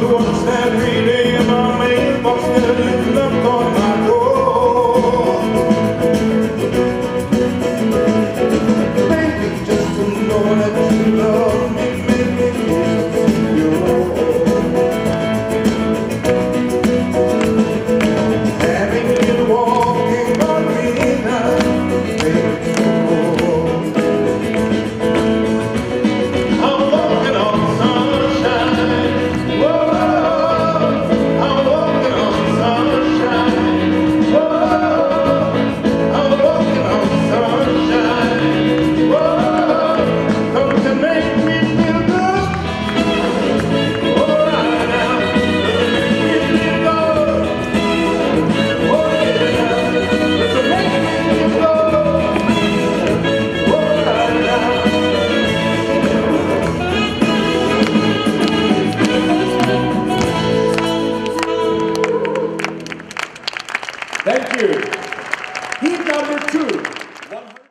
чого Thank you. Heat number two.